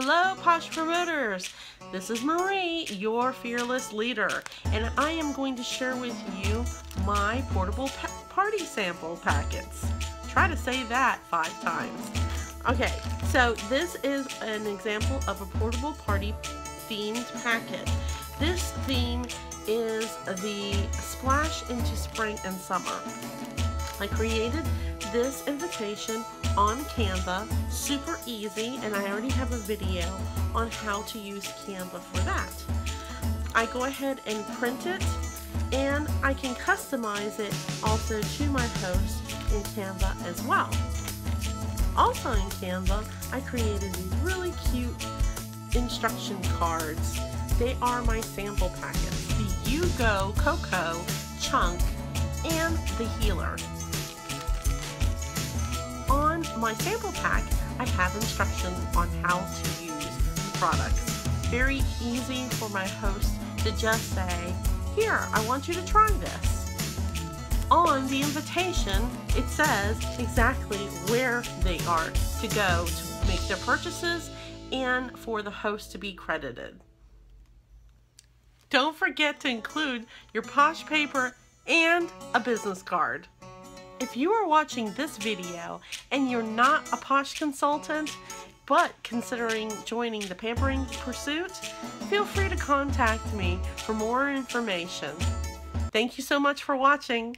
Hello, Posh Promoters! This is Marie, your fearless leader, and I am going to share with you my portable party sample packets. Try to say that five times. Okay, so this is an example of a portable party themed packet. This theme is the splash into spring and summer. I created this invitation on Canva, super easy, and I already have a video on how to use Canva for that. I go ahead and print it, and I can customize it also to my post in Canva as well. Also in Canva, I created these really cute instruction cards. They are my sample packets, the You Go Coco Chunk and the Healer my sample pack, I have instructions on how to use the products. Very easy for my host to just say, here, I want you to try this. On the invitation, it says exactly where they are to go to make their purchases and for the host to be credited. Don't forget to include your posh paper and a business card. If you are watching this video and you're not a Posh consultant, but considering joining the Pampering Pursuit, feel free to contact me for more information. Thank you so much for watching.